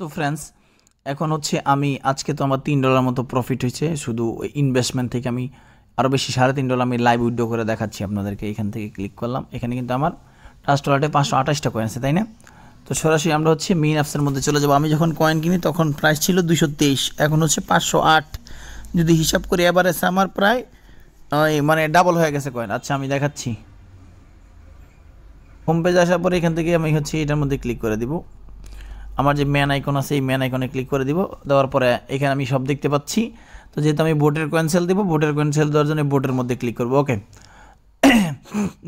তো ফ্রেন্ডস এখন হচ্ছে আমি, আজকে তো আমার তিন ডলার মতো প্রফিট হয়েছে, শুধু ইনভেস্টমেন্ট থেকে আমি আরও বেশি সাড়ে তিন ডলার আমি লাইভ উইড্রো করে দেখাচ্ছি আপনাদেরকে, এখান থেকে ক্লিক করলাম, এখানে কিন্তু আমার ট্রাস্ট ওয়ালেটে পাঁচশো আঠাশটা কয়েন আছে, তাই না? তো সরাসরি আমরা হচ্ছে মেইন অ্যাপসের মধ্যে চলে যাব। আমি যখন কয়েন কিনি তখন প্রাইস ছিল দুশো তেইশ, এখন হচ্ছে পাঁচশো আট। যদি হিসাব করি এসে আমার প্রায় মানে ডাবল হয়ে গেছে কয়েন আচ্ছা আমি দেখাচ্ছি। হোম পেজ আসার পরে এখান থেকে আমি হচ্ছে এটার মধ্যে ক্লিক করে দিব। আমার যে ম্যান আইকন আছে, এই ম্যান আইকনে ক্লিক করে দিব। দেওয়ার পরে এখানে আমি সব দেখতে পাচ্ছি। তো যেহেতু আমি বোটের কয়েন্সেল দেবো বোটের কয়েন্সেল দেওয়ার জন্য বোটের মধ্যে ক্লিক করব ওকে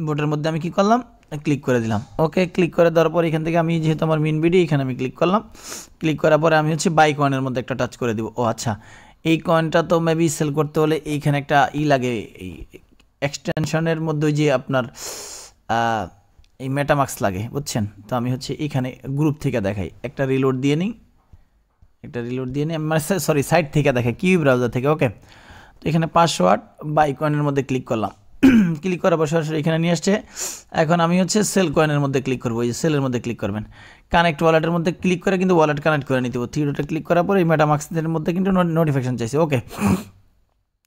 বোটের মধ্যে আমি কি করলাম? ক্লিক করে দিলাম। ওকে ক্লিক করে দেওয়ার পর এখান থেকে আমি যেহেতু আমার মিন ভিডিও এখানে আমি ক্লিক করলাম। ক্লিক করার পরে আমি হচ্ছে বাই কয়েনের মধ্যে একটা টাচ করে দিব। ও আচ্ছা। এই কয়েনটা তো মেবি সেল করতে হলে এইখানে একটা ই লাগে, এই এক্সটেনশনের মধ্যে যে আপনার এই মেটামাক্স লাগে, বুঝছেন? তো আমি হচ্ছে এখানে গ্রুপ থেকে দেখাই। একটা রিলোড দিয়ে নিই। একটা রিলোড দিয়ে নিই। মানে সরি সাইট থেকে দেখাই কিউ ব্রাউজার থেকে ওকে তো এখানে পাসওয়ার্ড বাই কয়েনের মধ্যে ক্লিক করলাম। ক্লিক করার পর সরাসরি এখানে নিয়ে আসছে। এখন আমি হচ্ছে সেল কয়েনের মধ্যে ক্লিক করব, এই যে সেলের মধ্যে ক্লিক করবেন। কানেক্ট ওয়ালেটের মধ্যে ক্লিক করে কিন্তু ওয়ালেট কানেক্ট করে নিতে হবে। থ্রিডোটা ক্লিক করার পর এই মেটামাক্সের মধ্যে কিন্তু নোটিফিকেশন চাইছে ওকে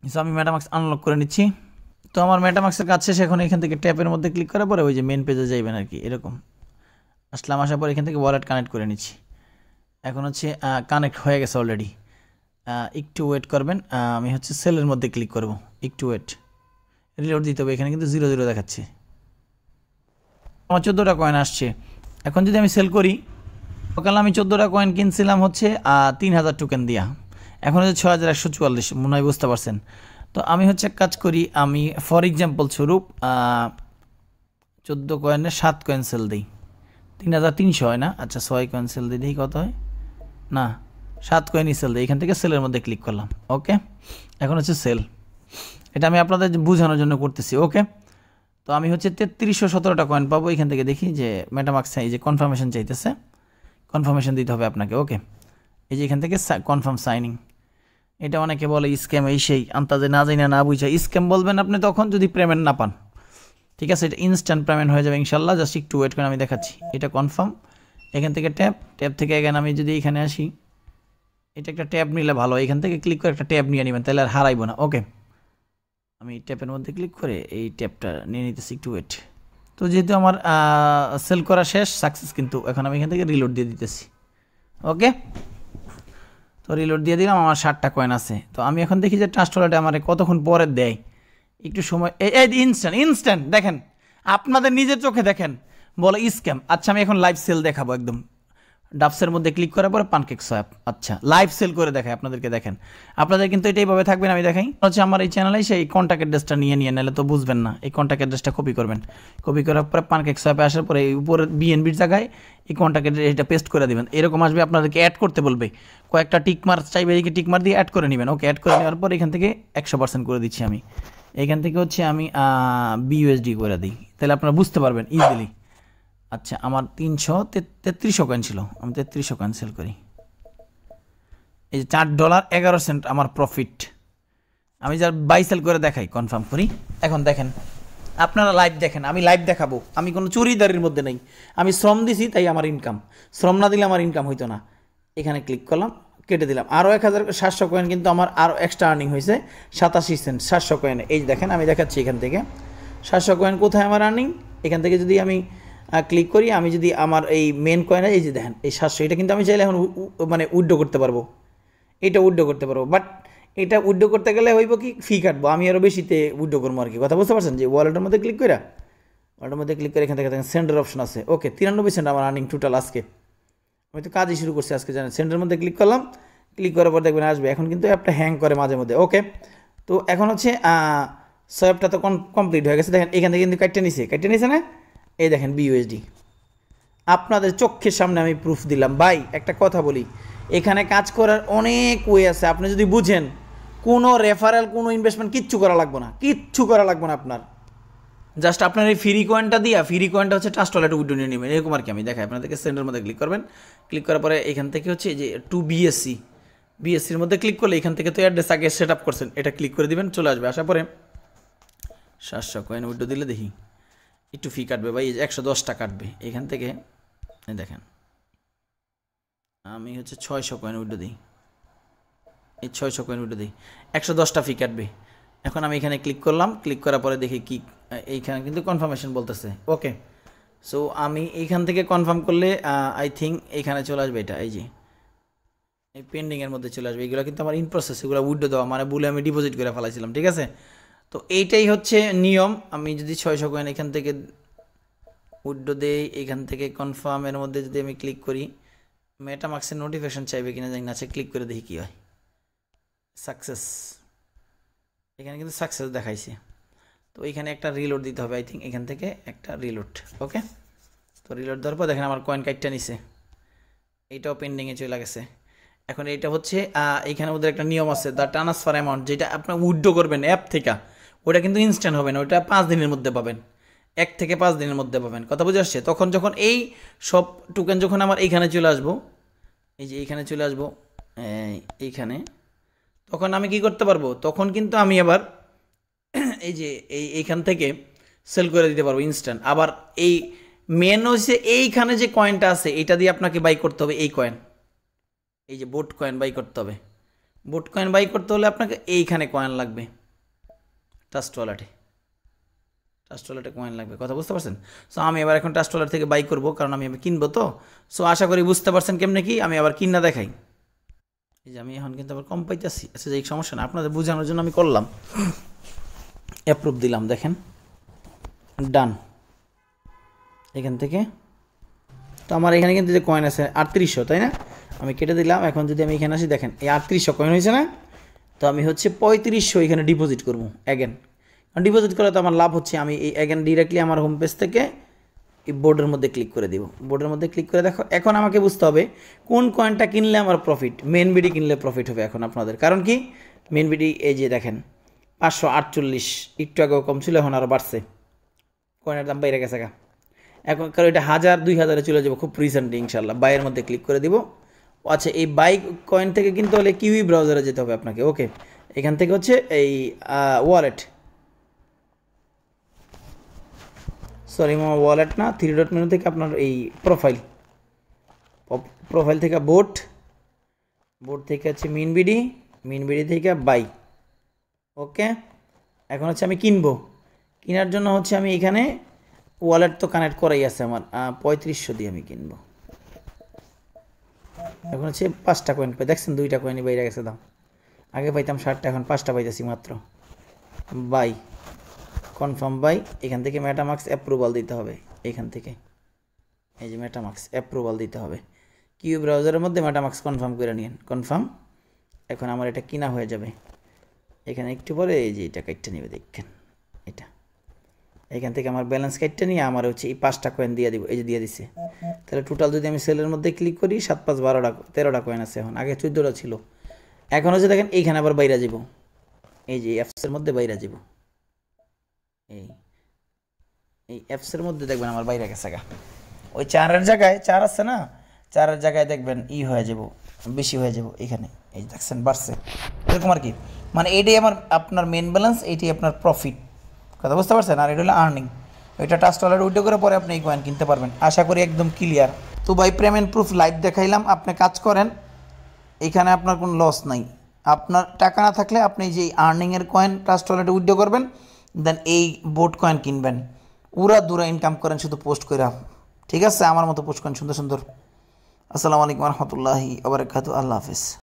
সো আমি মেটামাক্স আনলক করে নিচ্ছি। তো আমার মেটামাক্সের কাজ শেষ, এখন এখান থেকে ট্যাপের মধ্যে ক্লিক করার পরে ওই যে মেন পেজে যাইবেন আর কি, এরকম। আসলাম, আসার পর এখান থেকে ওয়ালেট কানেক্ট করে নিচ্ছি। এখন হচ্ছে কানেক্ট হয়ে গেছে অলরেডি একটু ওয়েট করবেন আমি হচ্ছে সেলের মধ্যে ক্লিক করব। একটু ওয়েট রিলোড দিতে হবে, এখানে কিন্তু জিরো জিরো দেখাচ্ছে। আমার চোদ্দোটা কয়েন আসছে। এখন যদি আমি সেল করি সকালে আমি চোদ্দোটা কয়েন কিনছিলাম হচ্ছে তিন হাজার টোকেন দিয়া। এখন হচ্ছে ছ হাজার একশো চুয়াল্লিশ মনে হয় বুঝতে পারছেন। তো আমি হচ্ছে কাজ করি, আমি ফর এক্সাম্পল স্বরূপ চোদ্দ কয়েনের সাত কয়েন সেল দিই। তিন হাজার তিনশো হয় না? আচ্ছা ছয় কয়েন সেল দিই দেখি কত হয়। না, সাত কয়েনই সেল দিই। এখান থেকে সেলের মধ্যে ক্লিক করলাম। ওকে এখন হচ্ছে সেল এটা আমি আপনাদের বোঝানোর জন্য করতেছি। ওকে তো আমি হচ্ছে তেত্রিশশো সতেরোটা কয়েন পাবো। এখান থেকে দেখি যে মেটামার্কস এই যে কনফার্মেশন চাইতেছে। কনফার্মেশন দিতে হবে আপনাকে। ওকে এই যে এখান থেকে কনফার্ম সাইনিং এটা অনেকে বলে স্ক্যাম এই সেই, আন্তাজে না জানি না বুঝা। স্ক্যাম বলবেন আপনি তখন যদি পেমেন্ট না পান। ঠিক আছে, এটা ইনস্ট্যান্ট পেমেন্ট হয়ে যাবে ইনশাল্লাহ। জাস্ট একটু ওয়েট করে আমি দেখাচ্ছি। এটা কনফার্ম এখান থেকে ট্যাপ ট্যাপ থেকে এখানে আমি যদি এখানে আসি, এটা একটা ট্যাব নিলে ভালো। এখান থেকে ক্লিক করে একটা ট্যাব নিয়ে নেবেন, তাহলে আর হারাইবো না। ওকে আমি ট্যাপের মধ্যে ক্লিক করে এই ট্যাপটা নিয়ে নিতেছি, একটু ওয়েট তো যেহেতু আমার সেল করা শেষ সাকসেস কিন্তু এখন আমি এখান থেকে রিলোড দিয়ে দিতেছি। ওকে তো রিলোড দিয়ে দিলাম, আমার ষাটটা কয়েন আছে। তো আমি এখন দেখি যে ট্রাস্ট ওয়ালেটে আমার কতক্ষণ পরে দেয়। একটু সময় এই ইনস্ট্যান্ট ইনস্ট্যান্ট দেখেন। আপনাদের নিজের চোখে দেখেন। বলো স্ক্যাম আচ্ছা আমি এখন লাইভ সেল দেখাবো একদম। ডাবসের মধ্যে ক্লিক করার পরে পানকেক সোয়াপ আচ্ছা লাইভ সেল করে দেখায় আপনাদেরকে দেখেন। আপনাদের কিন্তু এটা এইভাবে থাকবেন আমি দেখাই। হচ্ছে আমার এই চ্যানেলে সেই কন্ট্যাক্ট অ্যাড্রেসটা নিয়ে নিয়ে নিলে তো বুঝবেন না। এই কন্ট্যাক্ট অ্যাড্রেসটা কপি করবেন। কপি করার পরে পানকেক সোয়াপে আসার পরে এই উপরে বিএনবির জায়গায় এই কন্ট্যাক্ট এটা পেস্ট করে দেবেন। এরকম আসবে, আপনাদেরকে অ্যাড করতে বলবে। কয়েকটা টিকমার চাইবে, এদিকে টিকমার দিয়ে অ্যাড করে নেবেন। ওকে অ্যাড করে নেওয়ার পর এখান থেকে একশো পার্সেন্ট করে দিচ্ছি আমি। এখান থেকে হচ্ছে আমি বিইউএসডি করে দিই। তাহলে আপনারা বুঝতে পারবেন ইজিলি আচ্ছা আমার তিনশো তেত্রিশশো কয়েন ছিল। আমি তেত্রিশশো কয়েন সেল করি। এই যে চার ডলার এগারো সেন্ট আমার প্রফিট আমি যার বাই সেল করে দেখাই কনফার্ম করি। এখন দেখেন, আপনারা লাইভ দেখেন, আমি লাইভ দেখাবো। আমি কোনো চুরিদারির মধ্যে নেই। আমি শ্রম দিছি, তাই আমার ইনকাম শ্রম না দিলে আমার ইনকাম হইতো না। এখানে ক্লিক করলাম, কেটে দিলাম। আরও এক হাজার সাতশো কয়েন কিন্তু আমার আরও এক্সট্রা আর্নিং হয়েছে, সাতাশি সেন্ট সাতশো কয়েনে এই দেখেন, আমি দেখাচ্ছি এখান থেকে। সাতশো কয়েন কোথায় আমার আর্নিং এখান থেকে যদি আমি ক্লিক করি, আমি যদি আমার এই মেন কয়েন এই যে দেখেন, এই সাতশো, এটা কিন্তু আমি চাইলে এখন মানে উইড্রো করতে পারব। এটা উইড্রো করতে পারব বাট এটা উইড্রো করতে গেলে হইব কি ফি কাটবো, আমি আরও বেশিতে উইড্রো করব আর কি। কথা বুঝতে পারছেন? যে ওয়ালেটের মধ্যে ক্লিক করে ওয়ালেটের মধ্যে ক্লিক করে এখান থেকে দেখেন সেন্টার অপশন আছে। ওকে তিরানব্বই সেন্ট আমার আর্নিং টোটাল আজকে। আমি তো কাজই শুরু করছি আজকে, জানেন সেন্টারের মধ্যে ক্লিক করলাম ক্লিক করার পর দেখবেন আসবে, এখন কিন্তু অ্যাপটা হ্যাং করে মাঝে মধ্যে। ওকে তো এখন হচ্ছে সোয়াবটা তো কমপ্লিট হয়ে গেছে। দেখেন, এখান থেকে কিন্তু কাটতে নিছে কাটতে নিছে না? এই দেখেন বিইউএসডি আপনাদের চোখের সামনে আমি প্রুফ দিলাম। ভাই, একটা কথা বলি, এখানে কাজ করার অনেক ওয়ে আছে। আপনি যদি বুঝেন, কোনো রেফারেল কোনো ইনভেস্টমেন্ট কিচ্ছু করা লাগবে না। কিচ্ছু করা লাগবে না আপনার। জাস্ট আপনার এই ফ্রি কয়েনটা দিয়া ফ্রি কয়েনটা হচ্ছে ট্রাস্ট ওয়ালেট উইডো নিয়ে নেবেন। এরকম আর কি, আমি দেখাই। আপনাদেরকে সেন্টার মধ্যে ক্লিক করবেন। ক্লিক করার পরে এখান থেকে হচ্ছে যে টু বিএসসি বিএসসির মধ্যে ক্লিক করলে এখান থেকে তো অ্যাড্রেস আগে সেট আপ করছেন। এটা ক্লিক করে দিবেন, চলে আসবে। আসার পরে, সাতশো কয়েন উইডো দিলে দেখি। একটু ফি কাটবে বা এই একশো দশটা কাটবে। এখান থেকে দেখেন। আমি হচ্ছে ছয়শো কয়েন উইডো দিই। এই ছয়শো কয়েন উইডো দিই। একশো দশটা ফি কাটবে। এখন আমি এখানে ক্লিক করলাম। ক্লিক করার পরে দেখি কি, এইখানে কিন্তু কনফার্মেশন বলতেছে। ওকে সো আমি এইখান থেকে কনফার্ম করলে আই থিঙ্ক এইখানে চলে আসবে এটা। এই যে, এই পেন্ডিংয়ের মধ্যে চলে আসবে। এগুলো কিন্তু আমার ইন প্রসেস এগুলো উইডো দেওয়া। মানে বলে আমি ডিপোজিট করে ফেলাইছিলাম, ঠিক আছে? তো এইটাই হচ্ছে নিয়ম। আমি যদি ছয়শো কয়েন এখান থেকে উইডো দেই, এখান থেকে কনফার্মের মধ্যে যদি আমি ক্লিক করি মেটামাক্সের নোটিফিকেশন চাইবে কিনা জানি না আছে ক্লিক করে দেখি কী হয়। সাকসেস এখানে কিন্তু সাকসেস দেখাইছে। তো এখানে একটা রিলোড দিতে হবে আই থিঙ্ক এখান থেকে একটা রিলোড ওকে তো রিলোড দেওয়ার পর দেখেন আমার কয়েন কাইটটা নিছে। এইটাও পেন্ডিংয়ে চলে গেছে। এখন এটা হচ্ছে এইখানে ওদের একটা নিয়ম আছে দ্য ট্রান্সফার অ্যামাউন্ট যেটা আপনি উইড্রো করবেন অ্যাপ থেকে। ওটা কিন্তু ইনস্ট্যান্ট হবে না, ওটা পাঁচ দিনের মধ্যে পাবেন। এক থেকে পাঁচ দিনের মধ্যে পাবেন। কথা বুঝে আসছে? তখন যখন এই সব টোকেন যখন আমার এইখানে চলে আসব, এই যে এইখানে চলে আসব এইখানে, তখন আমি কি করতে পারব? তখন কিন্তু আমি আবার এই যে এই এইখান থেকে সেল করে দিতে পারব ইনস্ট্যান্ট আবার এই মেন হচ্ছে এইখানে যে কয়েনটা আছে, এটা দিয়ে আপনাকে বাই করতে হবে এই কয়েন এই যে বোট কয়েন বাই করতে হবে। বোট কয়েন বাই করতে হলে আপনাকে এইখানে কয়েন লাগবে। ট্রাস্ট ওয়ালেটে ট্রাস্ট ওয়ালেটে কয়েন লাগবে, কথা বুঝতে পারছেন? সো আমি এবার এখন ট্রাস্ট ওয়ালেট থেকে বাই করব, কারণ আমি কিনবো তো। সো আশা করি বুঝতে পারছেন কেমনে কি? আমি আবার কিনা দেখাই। এই যে আমি এখন কিন্তু আবার কম পাইতেছি। আচ্ছা এই সমস্যা না, আপনাদের বোঝানোর জন্য আমি করলাম। অ্যাপ্রুভ দিলাম, দেখেন। ডান এখান থেকে। তো আমার এখানে কিন্তু যে কয়েন আছে, আটত্রিশশো, তাই না? আমি কেটে দিলাম। এখন যদি আমি এখানে আসি, দেখেন, এই আটত্রিশশো কয়েন হয়েছে না? তো আমি হচ্ছে পঁয়ত্রিশশো এখানে ডিপোজিট করব অ্যাগেন কারণ ডিপোজিট করলে তো আমার লাভ হচ্ছে, আমি এই অ্যাগেন ডিরেক্টলি আমার হোম পেজ থেকে এই বোর্ডের মধ্যে ক্লিক করে দিব। বোর্ডের মধ্যে ক্লিক করে দেখো, এখন আমাকে বুঝতে হবে কোন কয়েনটা কিনলে আমার প্রফিট মেন বিডি কিনলে প্রফিট হবে এখন আপনাদের। কারণ কি? মেন বিডি এই যে দেখেন, পাঁচশো আটচল্লিশ, একটু আগেও কম ছিল, এখন আরও বাড়ছে। কয়েনের দাম বাইরে গেছে এখন কারণ এটা হাজার, দুই হাজারে চলে যাব, খুব রিসেন্টলি ইনশাল্লাহ বাইয়ের মধ্যে ক্লিক করে দিব। আচ্ছা এই বাইক কয়েন থেকে কিন্তু হলে কিউই ব্রাউজারে যেতে হবে আপনাকে। ওকে এখান থেকে হচ্ছে এই ওয়ালেট সরি মামা ওয়ালেট না থ্রি ডট মেনু থেকে আপনার এই প্রোফাইল প্রোফাইল থেকে বোট বোট থেকে হচ্ছে মিনবিডি মিনবিডি থেকে বাই ওকে এখন হচ্ছে আমি কিনবো। কেনার জন্য হচ্ছে আমি এখানে ওয়ালেট তো কানেক্ট করাই আছে আমার। পঁয়ত্রিশশো দিয়ে আমি কিনবো। এখন হচ্ছে পাঁচটা কয়েন পাই। দেখছেন দুইটা কয়েনই বাইরে গেছে দাম। আগে পাইতাম ষাটটা, এখন পাঁচটা পাইতেছি মাত্র। বাই। Confirm buy. এখান থেকে মেটামাক্স অ্যাপ্রুভাল দিতে হবে। এখান থেকে। এই যে মেটামাক্স অ্যাপ্রুভাল দিতে হবে। কিউ ব্রাউজারের মধ্যে মেটামাক্স কনফার্ম করে নিন কনফার্ম এখন আমার এটা কিনা হয়ে যাবে। এখানে একটু পরে এই যে এটা কাইটটা নেবে, দেখেন। এটা। এখান থেকে আমার ব্যালেন্স কাইটটা নিয়ে আমার হচ্ছে এই পাঁচটা কয়েন দিয়ে দিব। এই যে দিয়ে দিছে। তাহলে টোটাল যদি আমি সেলের মধ্যে ক্লিক করি, সাত, পাঁচ, বারোটা, তেরোটা কয়েন আছে এখন। আগে চোদ্দোটা ছিল। এখন হচ্ছে দেখেন, এইখানে আবার বাইরে যাব এই যে অ্যাপসের মধ্যে বাইরে যাব এই এই অ্যাপসের মধ্যে দেখবেন আমার বাইরে গেছে গা। ওই চারের জায়গায়, চার আছে না? চারের জায়গায় দেখবেন ই হয়ে যাব বেশি হয়ে যাব এখানে। এই দেখছেন, বাড়ছে। এরকম আর কি। মানে এইটাই আমার, আপনার মেন ব্যালেন্স এইটাই আপনার প্রফিট কথা বুঝতে পারছেন? আর এটা হলো আর্নিং এটা টাচ টলার উইডো করে পরে আপনি এই কয়েন কিনতে পারবেন। আশা করি একদম ক্লিয়ার তো বাই পেমেন্ট প্রুফ লাইভ দেখাইলাম, আপনি কাজ করেন। এখানে আপনার কোনো লস নাই। আপনার টাকা না থাকলে আপনি যে আর্নিংয়ের কয়েন ট্রাস্ট ওয়ালেটে উইড্রো করবেন দেন এই বোট কয়েন কিনবেন। উড়া দুরা ইনকাম করেন, শুধু পোস্ট করে ঠিক আছে? আমার মতো পোস্ট করেন সুন্দর সুন্দর। আসসালামু আলাইকুম রহমতুল্লাহি আবরকাত আল্লাহ হাফিজ।